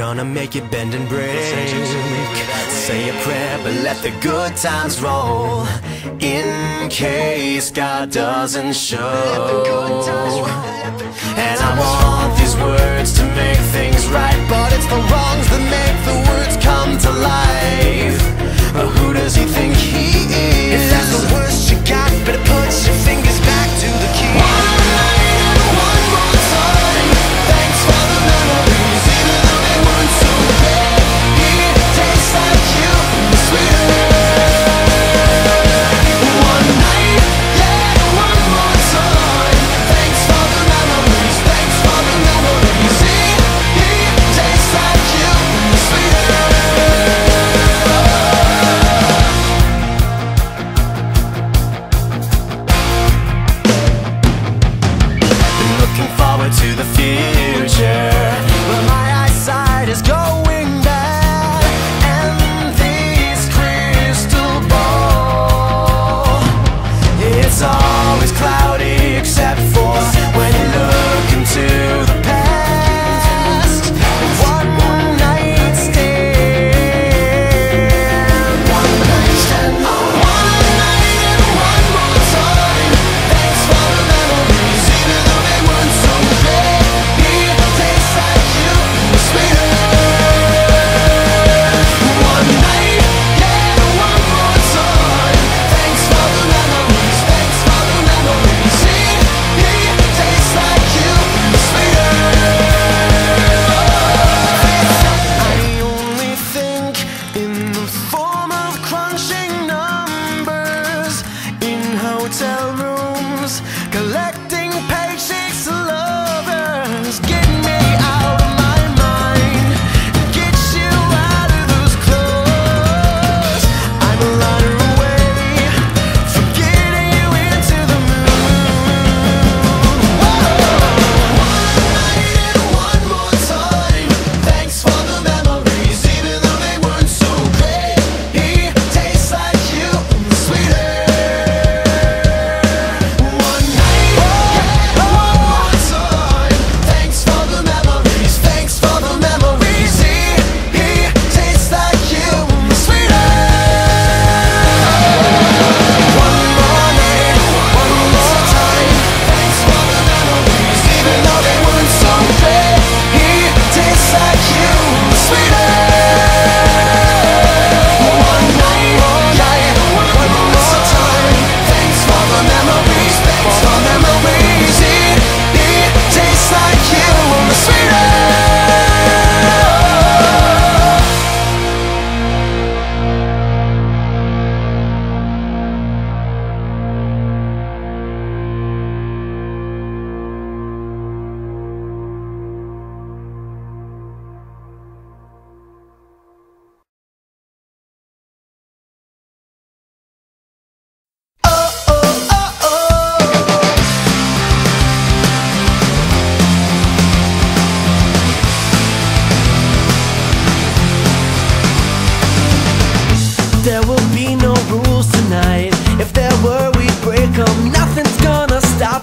gonna make it bend and break. Say a prayer, but let the good times roll. In case God doesn't show. And I want these words to make things right, but it's the wrongs that make the words come to Cause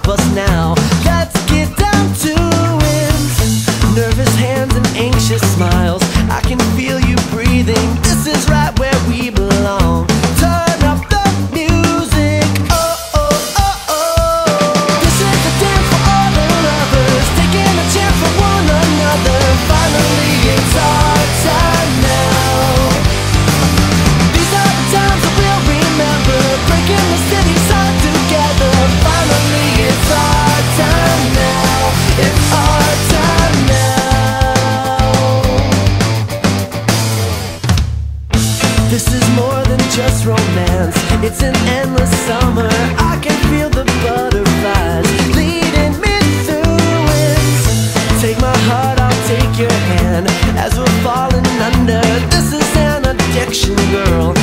us now. This is more than just romance, it's an endless summer. I can feel the butterflies leading me through it. Take my heart, I'll take your hand as we're falling under. This is an addiction, girl.